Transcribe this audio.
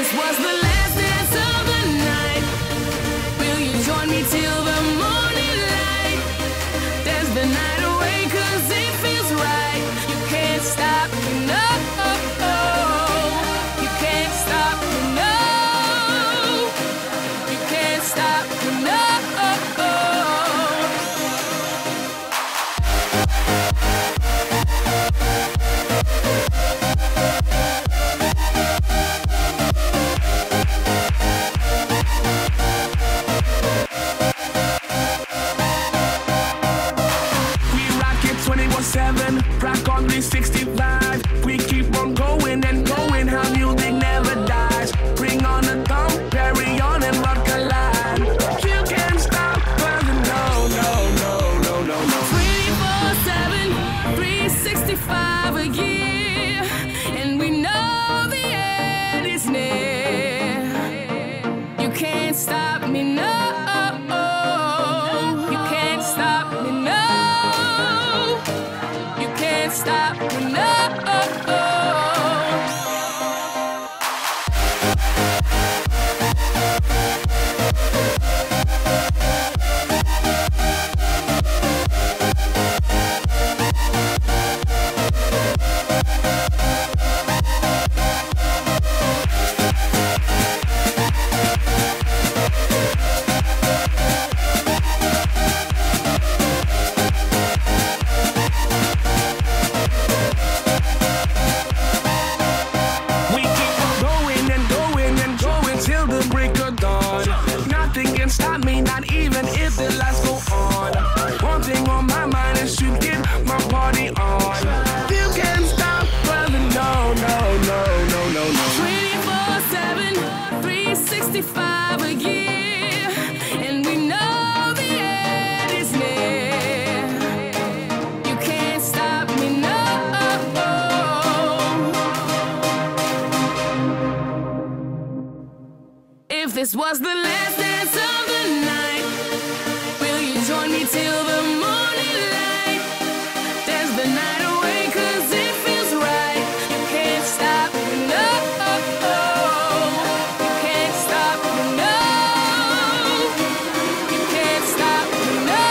This was the stop me, no. You can't stop me, no. You can't stop me, no. this was the last dance of the night. Will you join me till the morning light? Dance the night away, cause it feels right. You can't stop, no. You can't stop, no. You can't stop, no.